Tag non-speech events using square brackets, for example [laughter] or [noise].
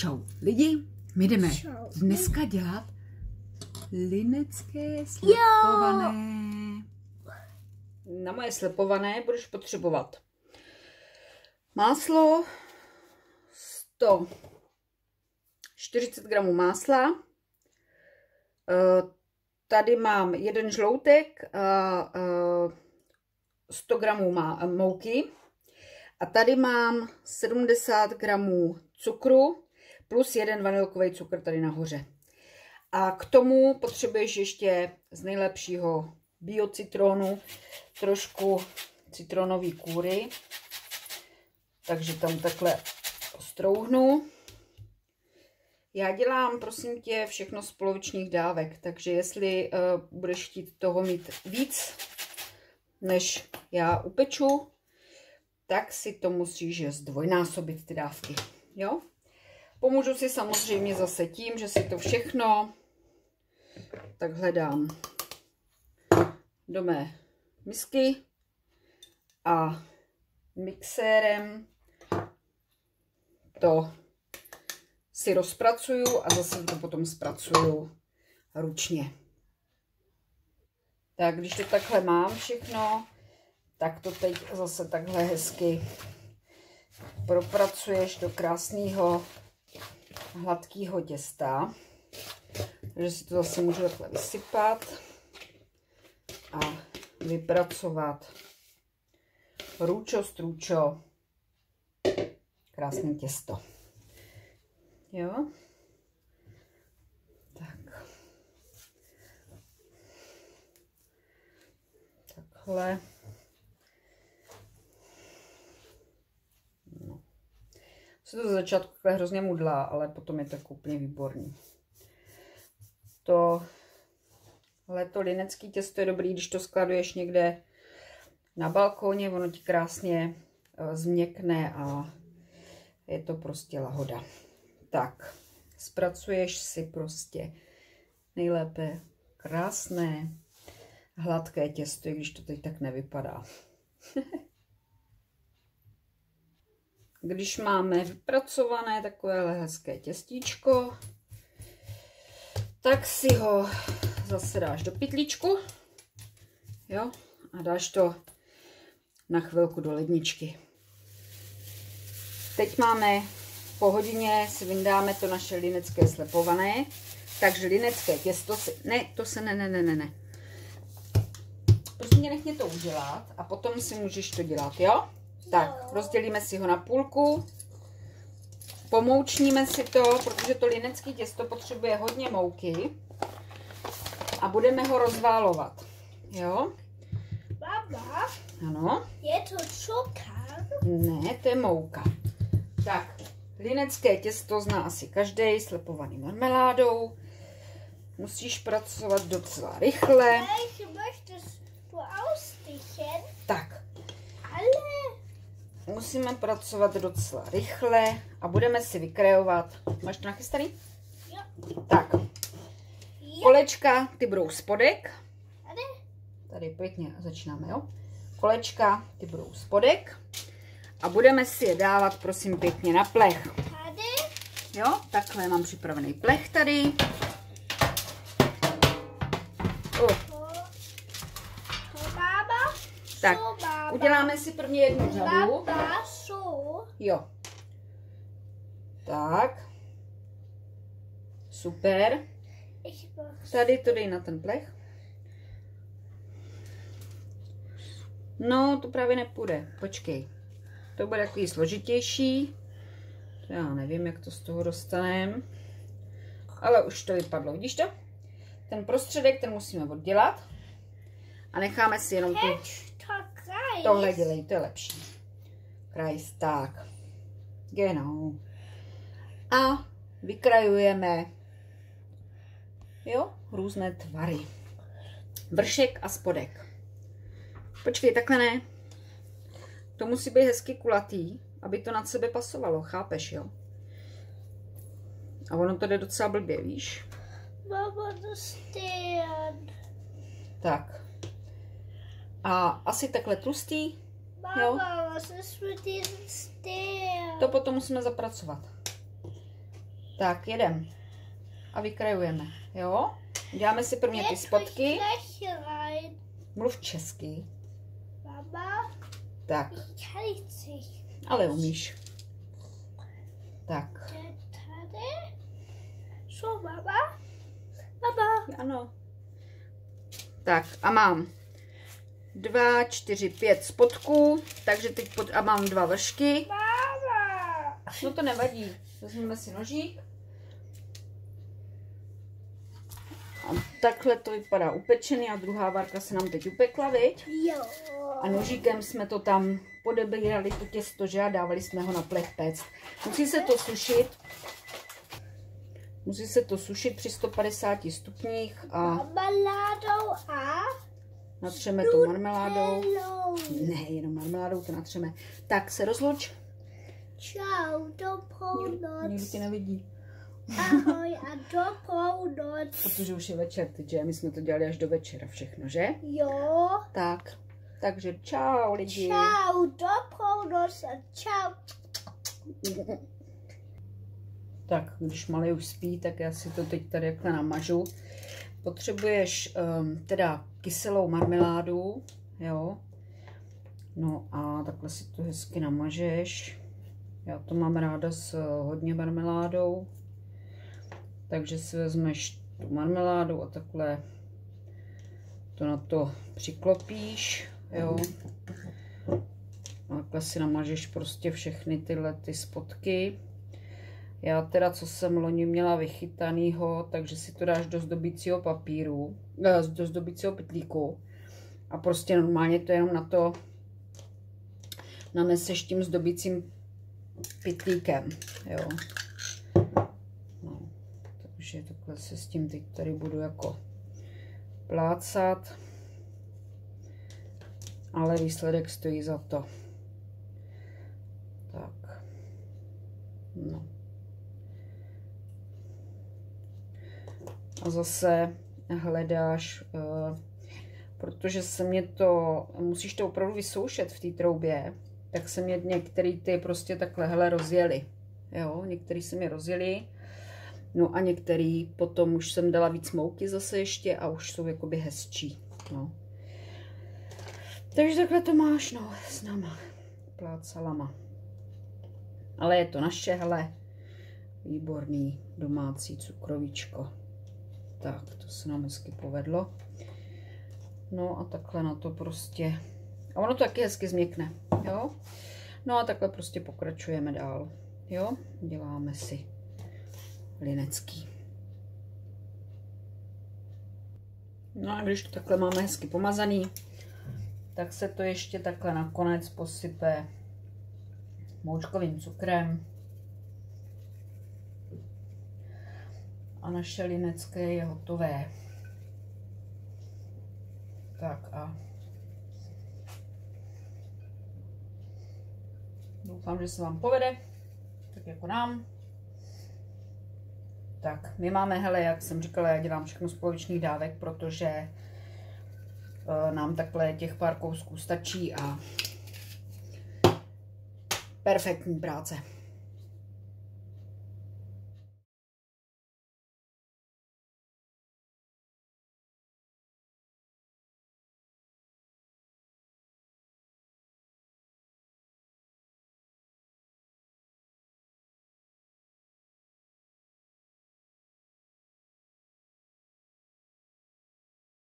Čau. Lidi, my jdeme Čau. dneska dělat linecké slepované. Na moje slepované budeš potřebovat máslo, 140 gramů másla, eh, tady mám jeden žloutek a eh, 100 gramů má- mouky. A tady mám 70 gramů cukru plus jeden vanilkový cukr tady nahoře. A k tomu potřebuješ ještě z nejlepšího biocitronu trošku citronové kůry. Takže tam takhle strouhnu. Já dělám, prosím tě, všechno z polovičních dávek, takže jestli uh, budeš chtít toho mít víc, než já upeču, tak si to musíš zdvojnásobit ty dávky. Jo? Pomůžu si samozřejmě zase tím, že si to všechno takhle dám do mé misky a mixérem to si rozpracuju a zase to potom zpracuju ručně. Tak když to takhle mám všechno, tak to teď zase takhle hezky propracuješ do krásného hladkého těsta. Takže si to zase můžu takhle vysypat a vypracovat růčo strůčo krásné těsto. Jo? Tak. Takhle. Se to ze začátku takhle hrozně mudlá, ale potom je to jako úplně výborný. To to linecký těsto je dobrý, když to skladuješ někde na balkóně, ono ti krásně uh, změkne a je to prostě lahoda. Tak, zpracuješ si prostě nejlépe krásné hladké těsto, i když to teď tak nevypadá. [laughs] když máme vypracované takové hezké těstíčko, tak si ho zase dáš do pytlíčku, jo, a dáš to na chvilku do ledničky. Teď máme po hodině, si vyndáme to naše linecké slepované, takže linecké těsto si, ne, to se ne, ne, ne, ne, ne. Prostě nech mě to udělat a potom si můžeš to dělat, jo? Tak, rozdělíme si ho na půlku, pomoučníme si to, protože to linecké těsto potřebuje hodně mouky a budeme ho rozválovat, jo? Mama, Ano. je to cukr? Ne, to je mouka. Tak, linecké těsto zná asi každý, slepovaný marmeládou. Musíš pracovat docela rychle. Musíme pracovat docela rychle a budeme si vykrajovat. Máš to nachystaný? Jo. Tak, kolečka, ty budou spodek. Tady. Tady pěkně začínáme, jo? Kolečka, ty budou spodek. A budeme si je dávat, prosím, pěkně na plech. Tady. Jo, takhle mám připravený plech tady. Oh, mama. tak. Uděláme si první jednu řadu. Jo. Tak. Super. Tady to dej na ten plech. No, to právě nepůjde. Počkej. To bude takový složitější. Já nevím, jak to z toho dostaneme. Ale už to vypadlo. Vidíš to? Ten prostředek, ten musíme oddělat. A necháme si jenom tu. Tohle dělej, to je lepší. Krajs, tak. Genau. A vykrajujeme jo, různé tvary. Vršek a spodek. Počkej, takhle ne. To musí být hezky kulatý, aby to nad sebe pasovalo, chápeš, jo? A ono to jde docela blbě, víš? Mama, das Stern. Tak. A asi takhle tlustý, Jo. To potom musíme zapracovat. Tak, jedem. A vykrajujeme, jo? Děláme si prvně ty spotky. Mluv česky. Mama, Tak, ale umíš. Tak, Tady. So, Mama. Mama. ano. Tak a mám dva, čtyři, pět spodků, takže teď pod, a mám dva vršky. Mama. No to nevadí. Vezmeme si nožík. A takhle to vypadá upečený a druhá várka se nám teď upekla, viď? Jo. A nožíkem jsme to tam podebírali to těsto, že a dávali jsme ho na plech péct. Musí se to sušit. Musí se to sušit při 150 stupních a Marmeladou a natřeme to marmeládou. Ne, jenom marmeládou to natřeme. Tak se rozluč. Čau, do Nikdo půlnoc. tě nevidí, Ahoj a [laughs] do půlnoc. protože už je večer teď, že? My jsme to dělali až do večera všechno, že? Jo. Tak, takže čau lidi. Čau, do půlnoc a čau. Tak, když malý už spí, tak já si to teď tady takhle namažu. Potřebuješ um, teda kyselou marmeládu, jo. No a takhle si to hezky namažeš. Já to mám ráda s uh, hodně marmeládou. Takže si vezmeš tu marmeládu a takhle to na to přiklopíš, jo. A takhle si namažeš prostě všechny tyhle ty spotky. Já teda, co jsem loni měla vychytanýho, takže si to dáš do zdobícího papíru, eh, do zdobícího pytlíku a prostě normálně to jenom na to naneseš tím zdobícím pytlíkem, jo. No, takže takhle se s tím teď tady budu jako plácat, ale výsledek stojí za to. Tak, no. A zase hledáš, uh, protože se mě to, musíš to opravdu vysoušet v té troubě, tak se mě některý ty prostě takhle hele rozjeli. Jo, některý se mi rozjeli, no a některý potom už jsem dala víc mouky zase ještě a už jsou jakoby hezčí, no. Takže takhle to máš, no, s náma, plácalama. Ale je to naše, hele, výborný domácí cukrovíčko. Tak, to se nám hezky povedlo. No a takhle na to prostě... A ono to taky hezky změkne, jo? No a takhle prostě pokračujeme dál, jo? Děláme si linecký. No a když to takhle máme hezky pomazaný, tak se to ještě takhle nakonec posype moučkovým cukrem. A naše linecké je hotové. Tak a doufám, že se vám povede, tak jako nám. Tak, my máme, hele, jak jsem říkala, já dělám všechno z polovičních dávek, protože uh, nám takhle těch pár kousků stačí a perfektní práce.